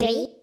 three,